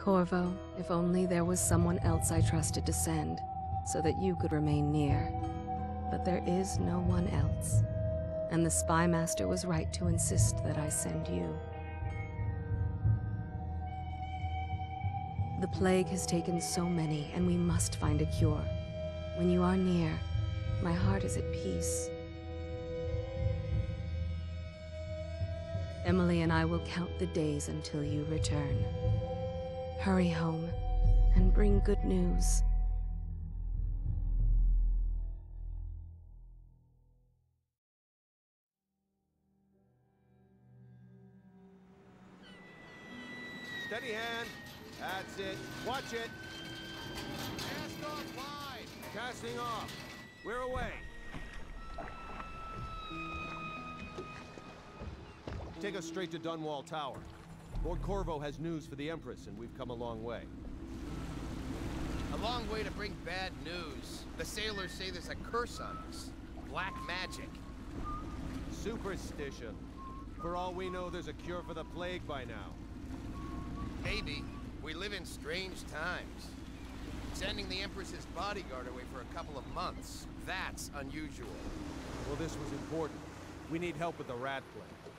Corvo, if only there was someone else I trusted to send, so that you could remain near. But there is no one else. And the Spy Master was right to insist that I send you. The plague has taken so many, and we must find a cure. When you are near, my heart is at peace. Emily and I will count the days until you return. Hurry home and bring good news. Steady hand. That's it. Watch it. Cast off wide. Casting off. We're away. Take us straight to Dunwall Tower. Lord Corvo has news for the Empress, and we've come a long way. A long way to bring bad news. The sailors say there's a curse on us. Black magic. Superstition. For all we know, there's a cure for the plague by now. Maybe. We live in strange times. Sending the Empress's bodyguard away for a couple of months. That's unusual. Well, this was important. We need help with the rat plague.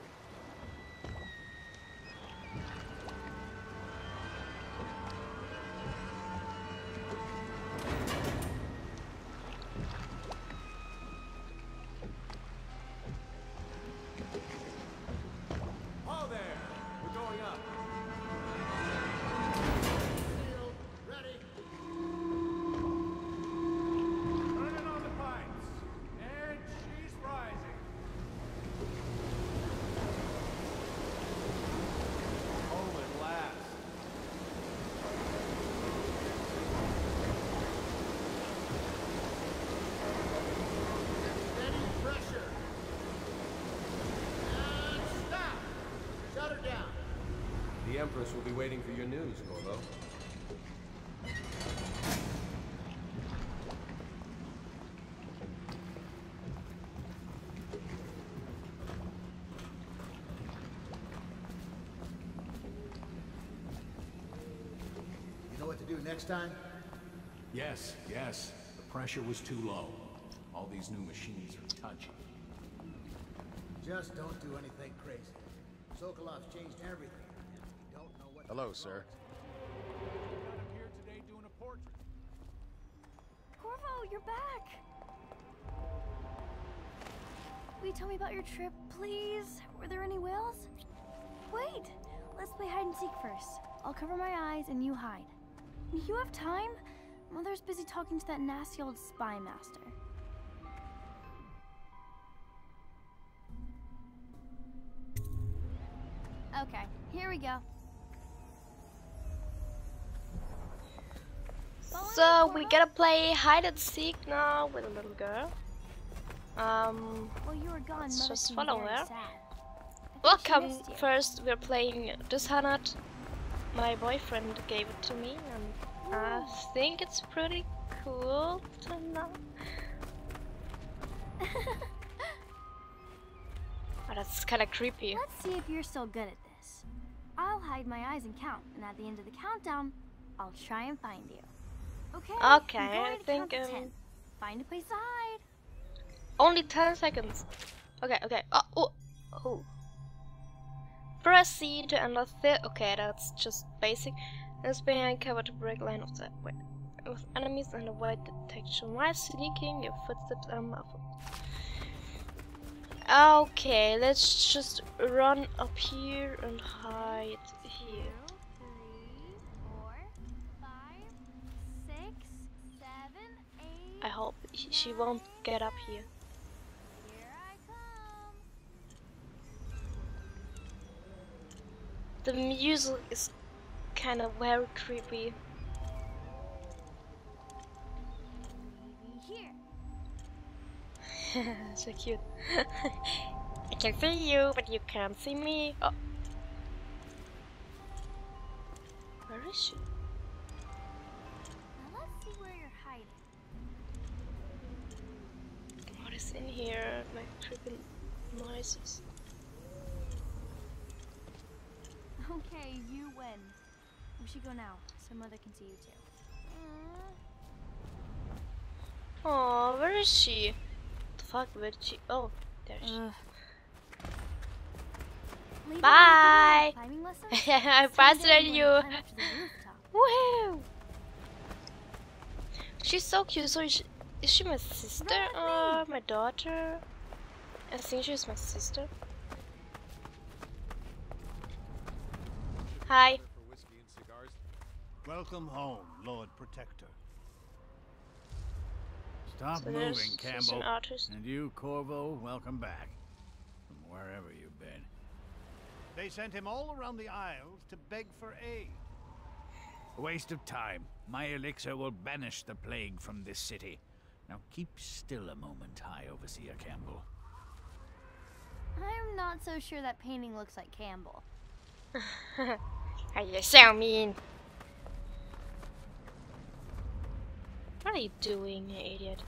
Empress will be waiting for your news, Corvo. You know what to do next time? Yes, yes. The pressure was too low. All these new machines are touchy. Just don't do anything crazy. Sokolov's changed everything. We don't know what. Hello, sir. Corvo, you're back! Will you tell me about your trip, please? Were there any whales? Wait! Let's play hide and seek first. I'll cover my eyes and you hide. You have time? Mother's busy talking to that nasty old spy master. Okay, here we go. So we gotta play hide and seek now with a little girl. Um, While you were gone, Let's just follow her. sad. I think she welcome. First, we're playing Dishonored. My boyfriend gave it to me, and I think it's pretty cool to know. Oh, that's kind of creepy. Let's see if you're still good at this. I'll hide my eyes and count, and at the end of the countdown, I'll try and find you. Okay. Okay, I think, um, Find a place to hide. Only 10 seconds. Okay, okay. Oh, oh, oh. Press C to the. Okay, that's just basic. It's behind cover to break line of sight. Wait. With enemies and avoid detection while sneaking, your footsteps are muffled. Okay, let's just run up here and hide here. I hope she won't get up here. The music is kind of very creepy. So cute. I can see you, but you can't see me. Oh. Where is she? Is in here? Like creepy noises. Okay, you win. We should go now, so Mother can see you too. Oh, where is she? The fuck, where did she? Oh, there she. Ugh. Bye. I faster than you. to climb up to the rooftop. Woohoo! She's so cute. So she, is she my sister or uh, my daughter? I think she's my sister. Hi. For whiskey and cigars. Welcome home, Lord Protector. Stop So moving, there's an Campbell. artist. And you, Corvo, welcome back. From wherever you've been. They sent him all around the Isles to beg for aid. A waste of time. My elixir will banish the plague from this city. Now keep still a moment, High Overseer Campbell. I'm not so sure that painting looks like Campbell. Are you so mean? What are you doing, you idiot?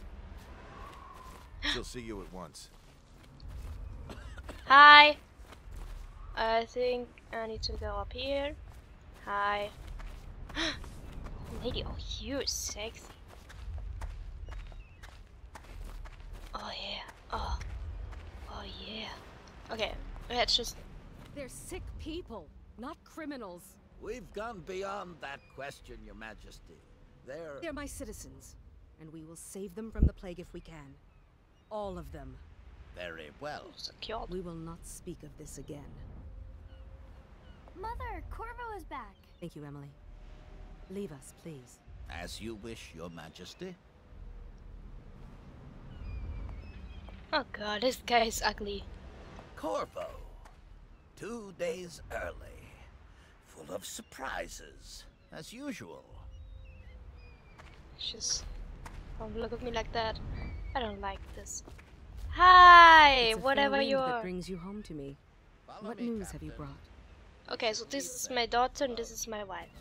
She'll see you at once. Hi. I think I need to go up here. Hi. Lady, oh, you're sexy. Oh yeah. Oh. Oh yeah. Okay, let's just. They're sick people, not criminals. We've gone beyond that question, Your Majesty. They're... They're my citizens, and we will save them from the plague if we can. All of them. Very well. So cute. We will not speak of this again. Mother, Corvo is back. Thank you, Emily. Leave us, please. As you wish, Your Majesty. Oh god, this guy is ugly. Corvo. Two days early. Full of surprises, as usual. Just don't look at me like that. I don't like this. Hi, It's a fair whatever wind you that brings you home to me. Follow what me, news have you brought? Okay, so this is my daughter and this is my wife.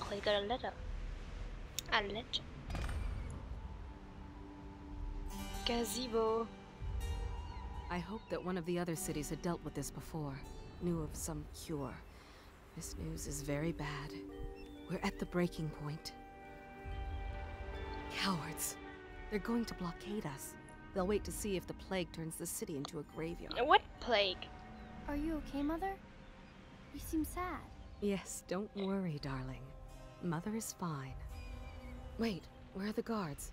Oh, you got a letter. A letter. Gazebo. I hope that one of the other cities had dealt with this before, knew of some cure. This news is very bad. We're at the breaking point. Cowards. They're going to blockade us. They'll wait to see if the plague turns the city into a graveyard. What plague? Are you okay, Mother? You seem sad. Yes, don't worry, darling. Mother is fine. Wait, where are the guards?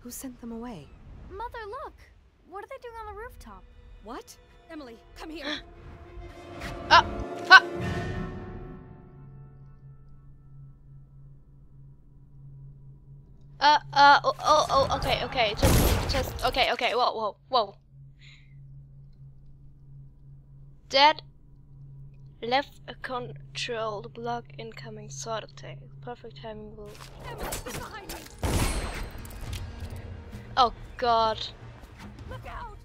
Who sent them away? Mother, look! What are they doing on the rooftop? What? Emily, come here. Ah! Ah! Uh, uh, oh, oh, oh, okay, okay, just, just, okay, okay, whoa, whoa, whoa. Dead. Left a controlled block incoming sword attack. Perfect timing will. Emily, behind me! Oh god. Look out!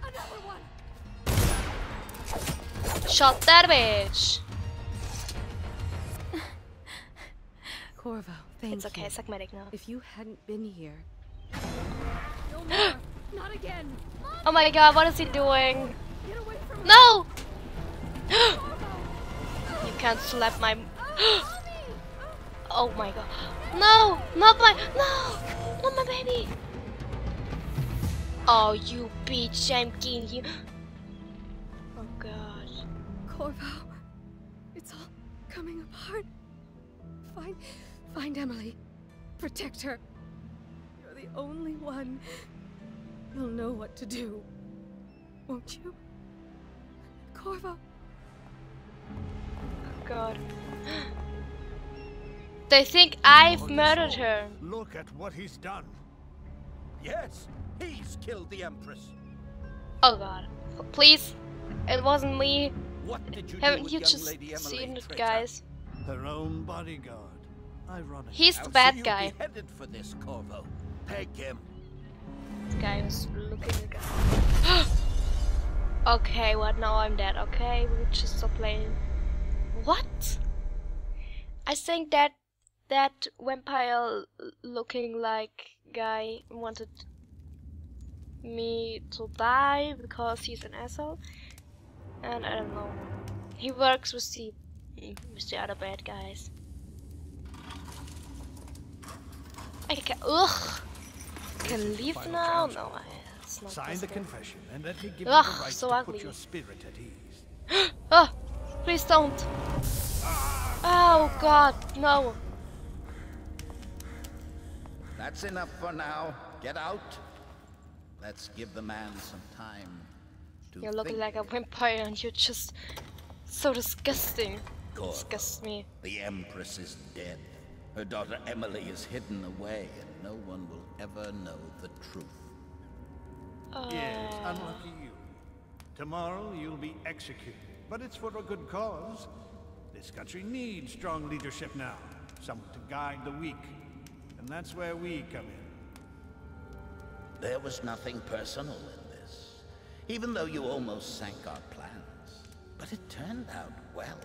Another one! Shot that bitch! Corvo, thank It's okay, you. suck medic now. If you hadn't been here, No more! Not again! Oh my god, what is he doing? Get away from me! No! you can't slap my. Oh, oh my god. No! Not my. No! Not my baby! Oh, you bitch, I'm getting you. Oh god. Corvo, it's all coming apart. Find, find Emily. Protect her. You're the only one. You'll know what to do, won't you? Corvo. Oh god. They think I've murdered her. Look at what he's done. Yes, he's killed the Empress. Oh god. Please. It wasn't me. What did you do Haven't with you young just Lady Emily, seen it, traitor? guys? Her own bodyguard. Ironic. He's I'll the see bad you guy. beheaded for this, Corvo. Peg him. This guy was looking again. okay, what? Now I'm dead. Okay, we just stop playing. What? I think that that vampire looking like guy wanted me to die because he's an asshole. And I don't know. He works with the with the other bad guys. I can ugh. Can leave Final now? transfer. No, I, it's not Sign the confession and let me give Ugh, you the right so to ugly. put your spirit at ease. Oh, please don't. Oh God, no. That's enough for now. Get out. Let's give the man some time to You're looking think. like a vampire and you're just so disgusting. Corvo, Disgust me. The Empress is dead. Her daughter Emily is hidden away, and no one will ever know the truth. Yes, Uh, unlucky you. Tomorrow you'll be executed, but it's for a good cause. This country needs strong leadership now, someone to guide the weak. And that's where we come in. There was nothing personal in this, even though you almost sank our plans. But it turned out well.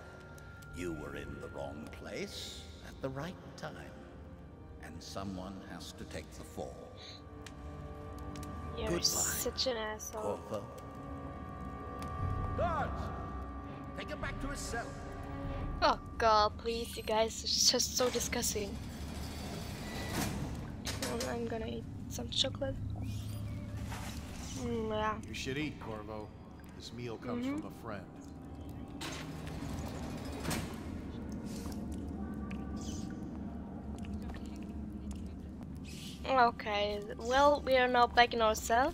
You were in the wrong place at the right time. And someone has to take the fall. You're Goodbye. such an asshole. Corvo. Guards! Take him back to his cell. Oh God, please, you guys, it's just so disgusting. I'm gonna eat some chocolate. Mm, yeah. You should eat, Corvo. This meal comes Mhm. from a friend. Okay, well, we are now back in our cell.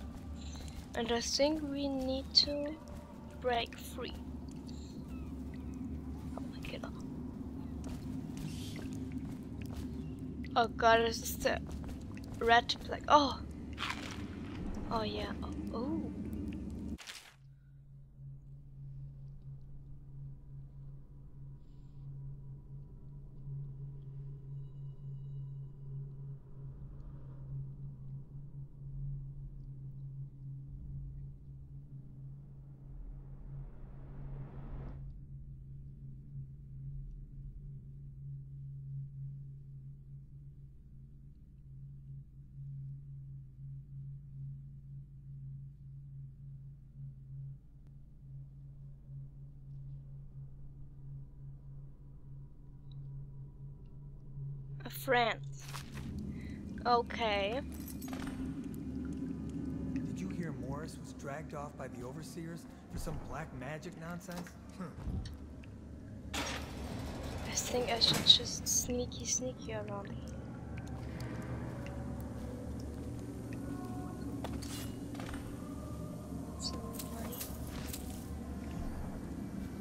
And I think we need to break free. Oh my god. Oh god, this the red flag. Oh! Oh yeah. Oh. Friend. Okay. Did you hear Morris was dragged off by the overseers for some black magic nonsense? Hmm. I think I should just sneaky sneaky around here.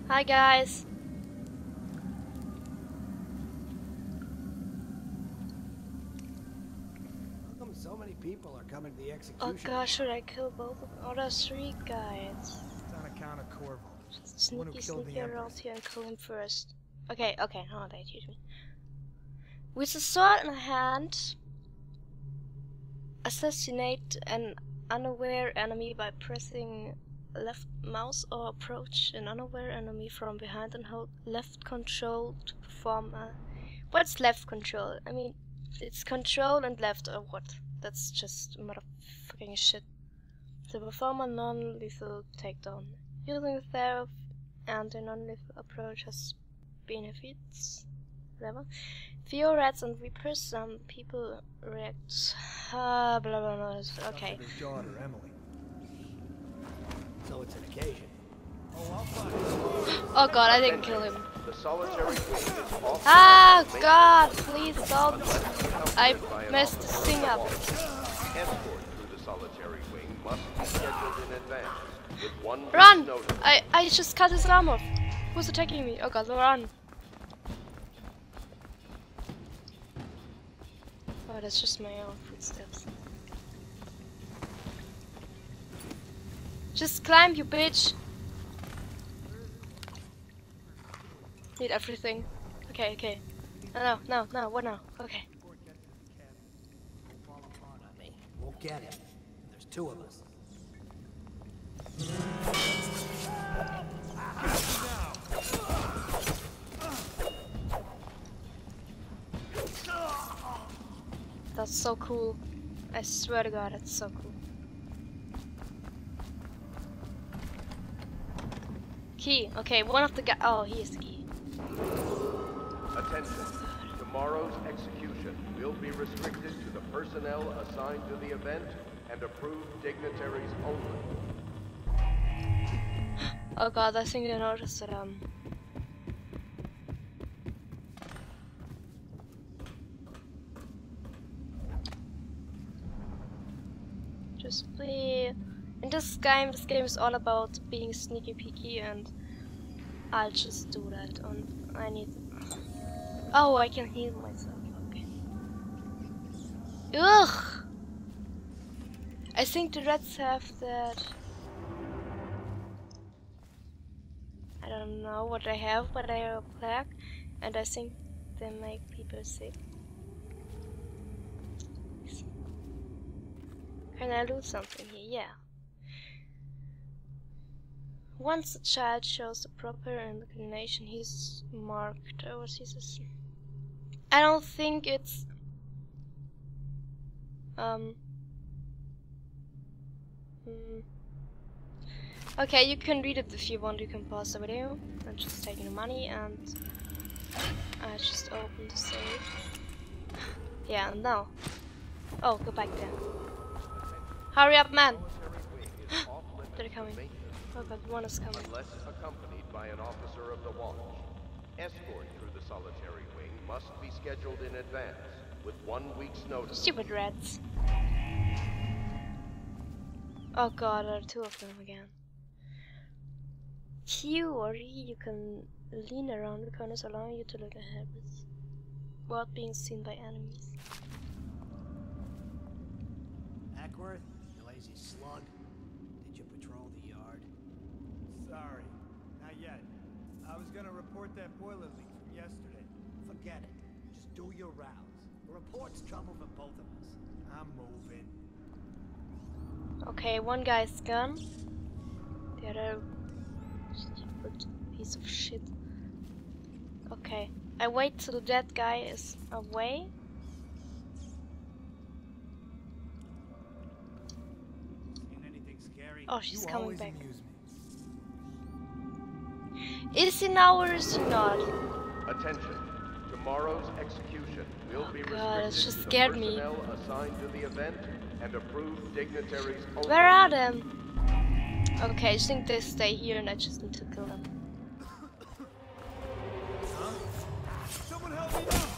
Hi guys. How come so many people are coming to the Oh gosh, should I kill both of oh, there's three guys? It's on account of Corvo. The one who sneaky killed the sneaky around Empress. here and kill him first. Okay, okay, no, they shoot me. With a sword in hand, assassinate an unaware enemy by pressing left mouse or approach an unaware enemy from behind and hold left control to perform a... What's left control? I mean, it's control and left or what? That's just a motherfucking shit. To perform a non-lethal takedown. Using the therapy and a non-lethal approach has benefits. Whatever. Fewer rats and reapers, some people react. Ah, blah blah blah. Okay. His daughter, Emily. So it's an occasion. Oh god, I didn't kill him. The solitary. Ah, god, please don't. I messed the thing up. Escort through the solitary wing must be scheduled in advance. With one Run! I, I just cut his arm off. Who's attacking me? Oh god, run. Oh, that's just my own footsteps. Just climb, you bitch! Need everything. Okay, okay. No, no, no, what now? Okay. We'll get him. There's two of us. That's so cool. I swear to god, it's so cool. Key. Okay, one of the guys. Oh, he is the key. Attention. Tomorrow's execution will be restricted to the personnel assigned to the event and approved dignitaries only. Oh god, I think noticed that um just play in this game this game is all about being sneaky peeky and I'll just do that and I need Oh I can heal myself, okay. Ugh I think the rats have that I don't know what I have, but I have a plague, and I think they make people sick. Can I lose something here? Yeah. Once a child shows the proper inclination, he's marked overseas. I don't think it's um. Hmm. Okay, you can read it if you want, you can pause the video. I'm just taking the money and I just open the save. Yeah, no. Oh, go back there. Hurry up, man! They're coming. Oh god, one is coming. Unless accompanied by an officer of the watch. Escort through the solitary wing must be scheduled in advance, with one week's notice. Stupid rats. Oh god, there are two of them again. Q or E, you can lean around the corners, allowing you to look ahead without being seen by enemies. Ackworth, you lazy slug. Did you patrol the yard? Sorry, not yet. I was gonna report that boiler leak from yesterday. Forget it. Just do your rounds. A report's trouble for both of us. I'm moving. Okay, one guy's gone. The other stupid piece of shit. Okay, I wait till that guy is away. Seen anything scary? Oh, she's you coming back. amuse me. Is he now or is he not? Attention. Tomorrow's execution will be God, restricted it just to scared me. personnel assigned to the event and approved dignitaries only. Where are them? Okay, I think they stay here and I just need to kill them. Someone help me now!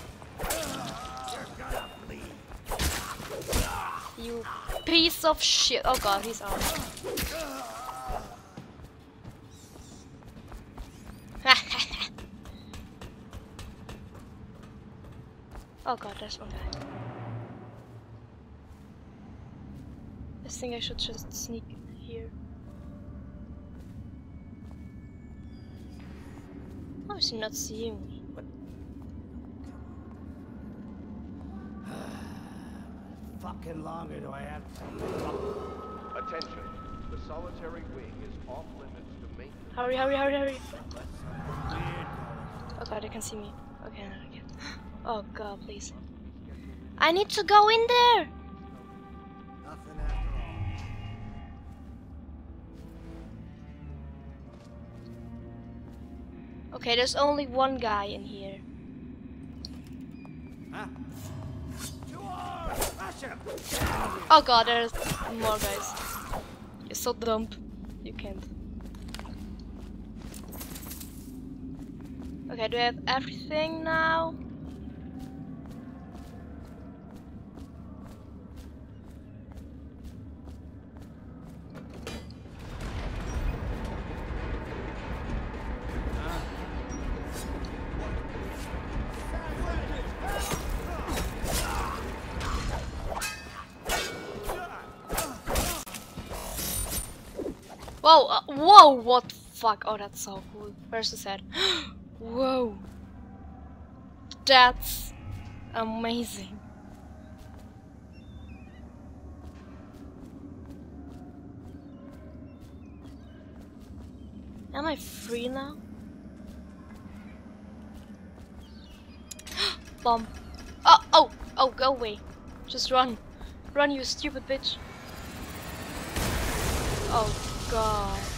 You piece of shit. Oh god, he's out. Oh god, there's one guy. I think I should just sneak here. How is he not seeing me? Fucking longer do I have to... Attention. The solitary wing is off limits to maintenance. Hurry, hurry, hurry, hurry. Oh god, they can see me. Okay, not again. Oh god, please. I need to go in there! Nothing after all. Okay, there's only one guy in here. Huh? To arms! Russia! Oh god, there's more guys. You're so dumb. You can't. Okay, do I have everything now? Oh, what fuck? Oh, that's so cool. Where's the set? whoa. That's amazing. Am I free now? Bomb. Oh, oh, oh, go away. Just run. Run, you stupid bitch. Oh, God.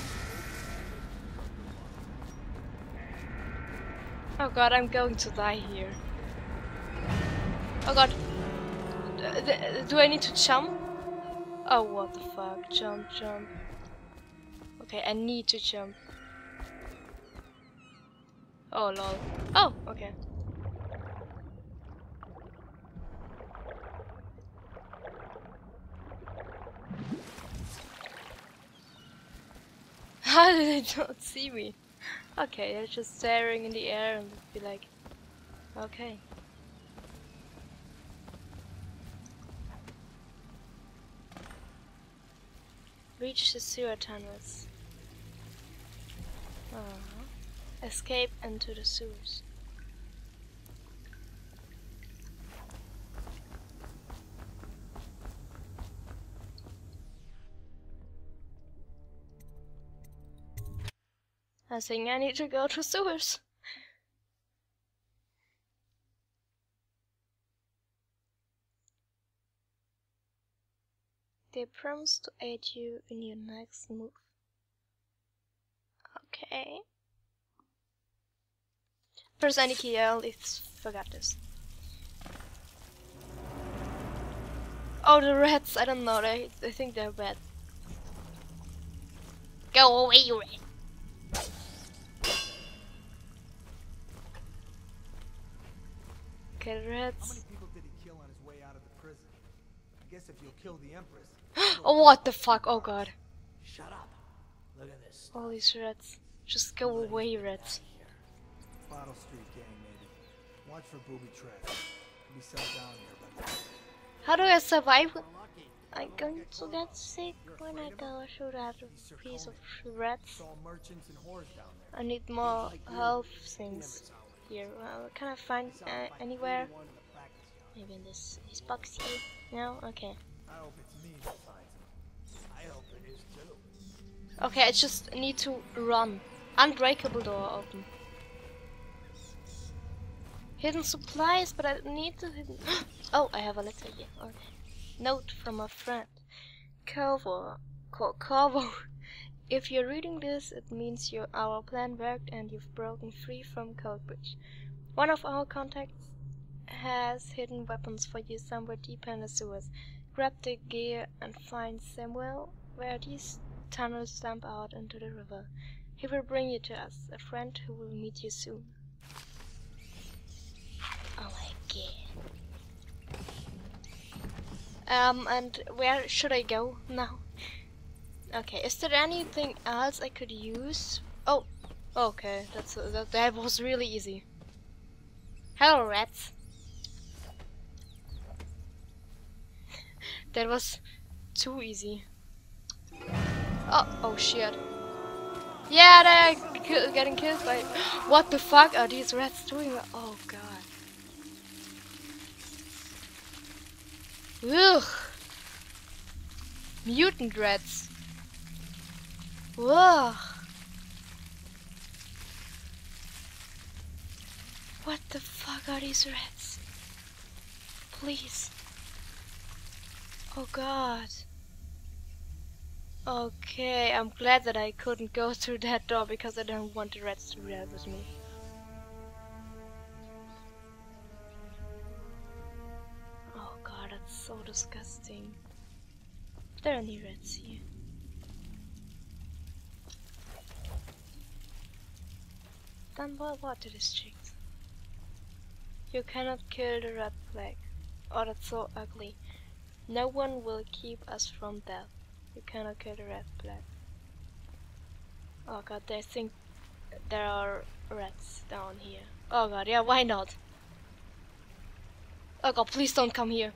Oh god, I'm going to die here. Oh god. Do I need to jump? Oh, what the fuck. Jump, jump. Okay, I need to jump. Oh, lol. Oh, okay. How did they not see me? Okay, they're just staring in the air and be like, okay. Reach the sewer tunnels. Uh -huh. Escape into the sewers. I think I need to go to sewers. They promise to aid you in your next move. Okay. Press any key, I'll forgot this. Oh, the rats, I don't know, they, I think they're bad. Go away, you rat. Empress. oh, what the fuck? Oh god. Shut up. Look at this. All these rats. Just go away, rats. Bottle Street gang, maybe. Watch for booby traps. Be settled down here, but How do I survive? I'm going to get sick when I go through a piece of rats. I need more health things here. Uh, can I find uh, anywhere? Maybe in this, this box here? No? Okay. Okay, I just need to run. Unbreakable door open. Hidden supplies, but I need to hidden. oh, I have a letter here. Okay. Note from a friend. Corvo. Corvo. If you're reading this, it means your our plan worked and you've broken free from Coldridge. One of our contacts has hidden weapons for you somewhere deep in the sewers. Grab the gear and find Samuel where these tunnels dump out into the river. He will bring you to us, a friend who will meet you soon. Oh. Um, and where should I go now? Okay, is there anything else I could use? Oh, okay, that's uh, that, that was really easy. Hello, rats. that was too easy. Oh, oh shit. Yeah, they're getting killed by. what the fuck are these rats doing? Oh god. Ugh. Mutant rats. Whoa. What the fuck are these rats? Please. Oh god. Okay, I'm glad that I couldn't go through that door because I don't want the rats to react with me. Oh god, that's so disgusting. Are there any rats here? Dunbar Water District. You cannot kill the red plague. Oh, that's so ugly. No one will keep us from death. You cannot kill the red plague. Oh god, they think there are rats down here. Oh god, yeah, why not? Oh god, please don't come here.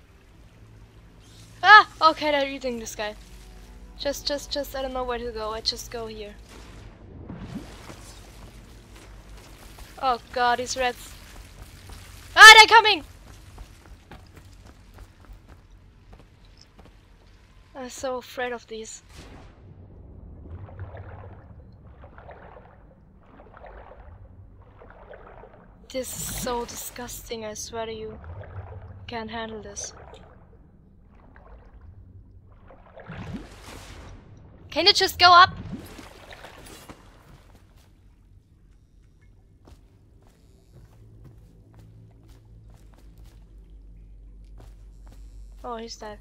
Ah! Okay, they're eating this guy. Just, just, just, I don't know where to go. I just go here. Oh god, these rats. Ah, they're coming! I'm so afraid of these. This is so disgusting, I swear to you. Can't handle this. Can you just go up? Oh, he's dead.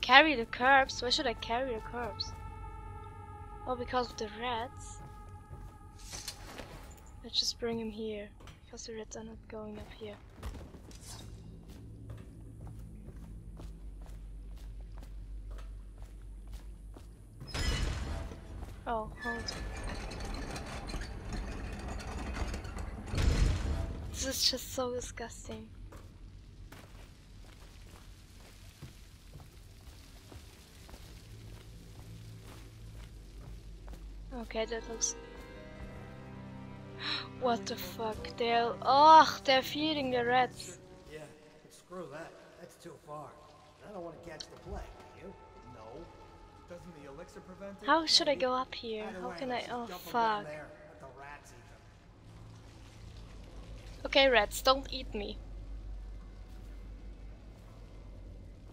Carry the corpse? Why should I carry the corpse? Oh, because of the rats? Let's just bring him here. Because the rats are not going up here. Oh, hold. Is just so disgusting. Okay, that looks... what the fuck? They're... Oh, they're feeding the rats. Yeah, screw that. That's too far. I don't want to catch the plague, you? No. Doesn't the elixir prevent it? How should I go up here? How can I... Oh, dump 'em down fuck. there. Let the rats eat them. Okay, rats, don't eat me.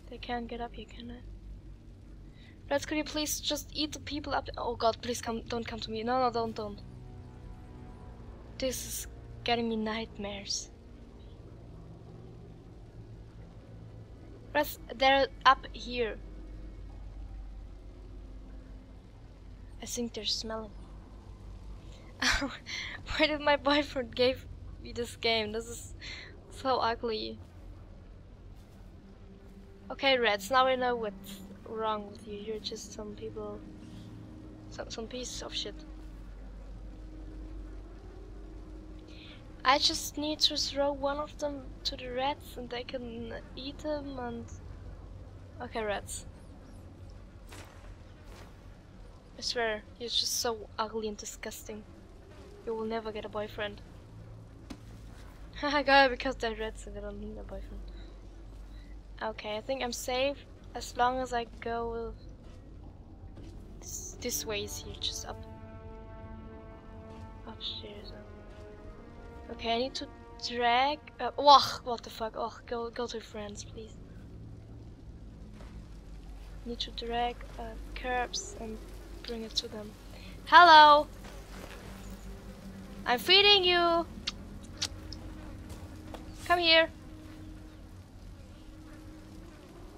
They can't get up here, can they? Rats, could you please just eat the people up? Oh god, please come, don't come to me. No, no, don't, don't. This is getting me nightmares. Rats, they're up here. I think they're smelling me. Why did my boyfriend give me this game? This is so ugly. Okay, Reds, now I know what's wrong with you. You're just some people... Some, some piece of shit. I just need to throw one of them to the rats and they can eat them and... Okay, rats. I swear, you're just so ugly and disgusting. You will never get a boyfriend. I got it because they're rats and I don't need a boyfriend. Okay, I think I'm safe as long as I go this, this way is here, just up upstairs. Okay, I need to drag. Uh, wah, what the fuck? Oh, go go to friends, please. Need to drag uh, curbs and bring it to them. Hello. I'm feeding you. Come here.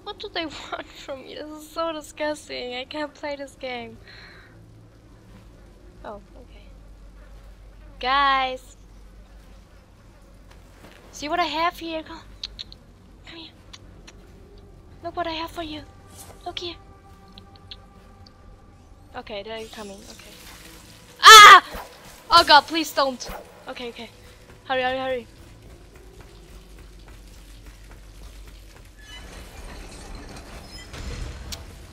What do they want from me? This is so disgusting. I can't play this game. Oh, okay. Guys. See what I have here? Come, come here. Look what I have for you. Look here. Okay, they're coming. Okay. Ah! Oh god, please don't. Okay, okay. Hurry, hurry, hurry.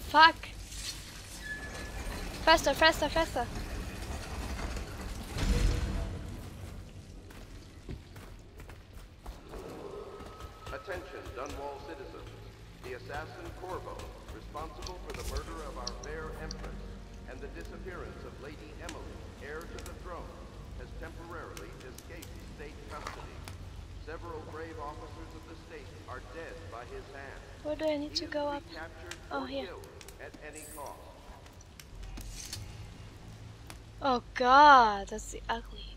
Fuck. Faster, faster, faster. Attention, Dunwall citizens. The assassin Corvo, responsible for the murder of our fair empress and the disappearance of Lady Emily, heir to the throne, has temporarily escaped state custody. Several brave officers of the state are dead by his hand. Where do I need to go up? Oh, here. killed at any cost. Oh god, that's the ugly.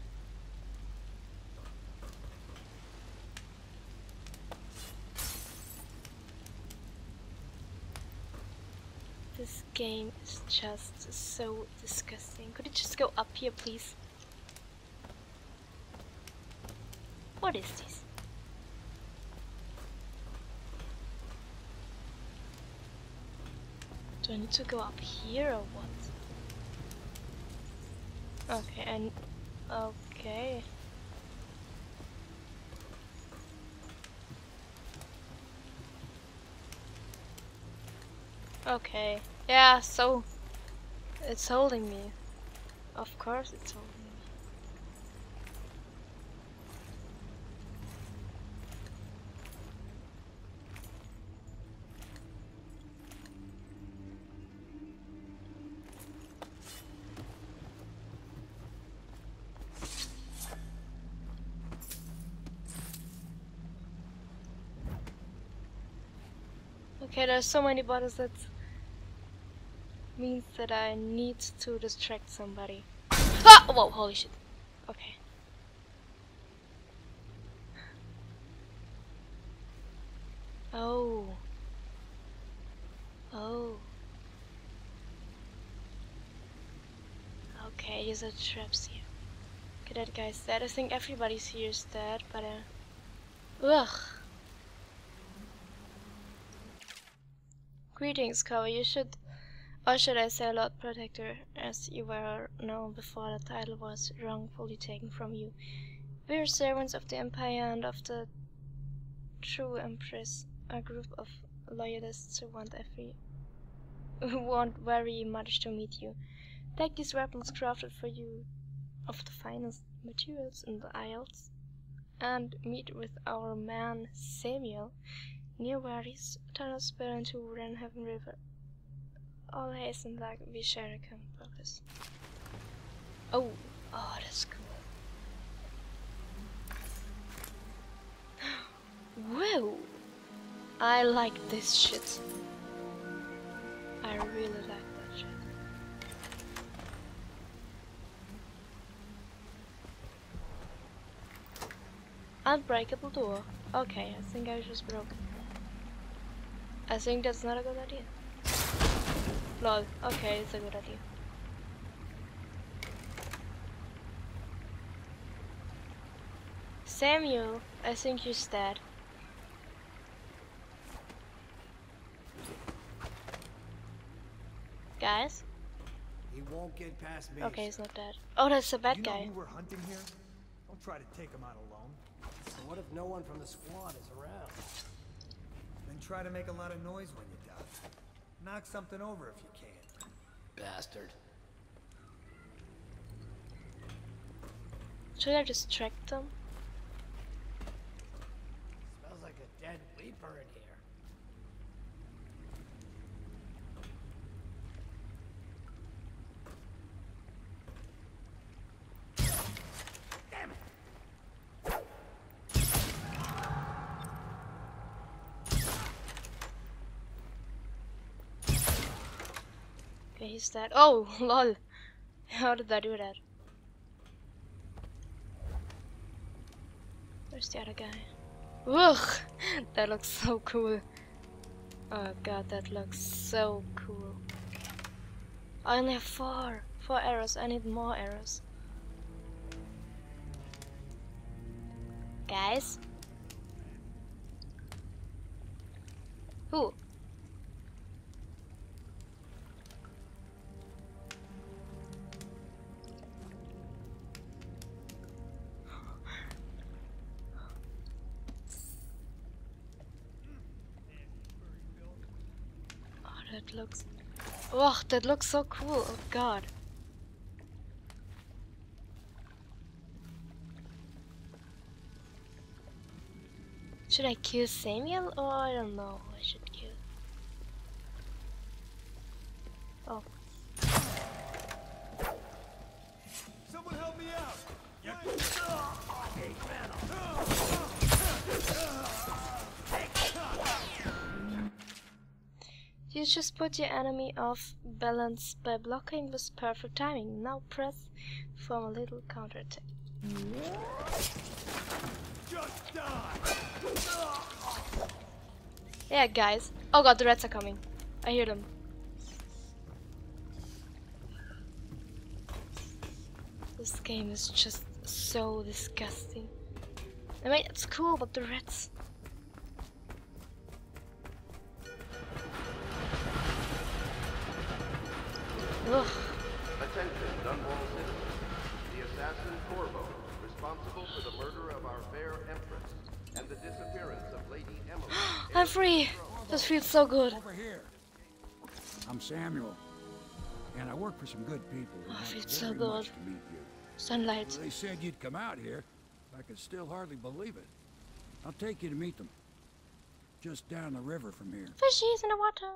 This game is just so disgusting. Could it just go up here, please? What is this? Do I need to go up here or what? Okay, and okay. Okay. Yeah, so it's holding me. Of course it's holding me. Okay, there's so many buttons that means that I need to distract somebody. Ah! Whoa, holy shit. Okay. Oh. Oh. Okay, these are traps here. Okay, that guy's dead. I think everybody's here is dead, but uh... Ugh. Greetings, Corvo. You should... Or should I say Lord Protector, as you were known before the title was wrongfully taken from you. We are servants of the Empire and of the true Empress, a group of loyalists who want every who want very much to meet you. Take these weapons crafted for you of the finest materials in the Isles, and meet with our man Samuel near Varys, tunnel spur into Wrenhaven River. All hasten like we share a common purpose. Oh, oh, that's cool. Whoa! I like this shit. I really like that shit. Unbreakable door. Okay, I think I just broke it. I think that's not a good idea. Lol. Okay, it's a good idea. Samuel, I think you're dead. Guys? He won't get past me. Okay, he's not dead. Oh, that's a bad you guy. Know who we're hunting here? Don't try to take him out alone. So what if no one from the squad is around? Then try to make a lot of noise when you die. Knock something over if you can. Bastard. Should I distract them? Smells like a dead weeper in here. Damn it. Dead. Oh, lol. How did I do that? Where's the other guy? Ugh! That looks so cool. Oh god, that looks so cool. I only have four. Four arrows. I need more arrows. Guys? Who? Looks... Oh, that looks so cool. Oh god. Should I kill Samuel Oh, I don't know I should kill? Oh. You just put your enemy off balance by blocking with perfect timing. Now press for a little counterattack. Yeah, guys. Oh god, the rats are coming. I hear them. This game is just so disgusting. I mean, it's cool, but the rats. Ugh. Attention, Dunwall citizens. The assassin Corvo, responsible for the murder of our fair empress and the disappearance of Lady Emily. I'm free. This feels so good. Over here. I'm Samuel, and I work for some good people. Oh, want feels so good. much to meet you. Sunlight. They said you'd come out here. I could still hardly believe it. I'll take you to meet them. Just down the river from here. Fishies in the water.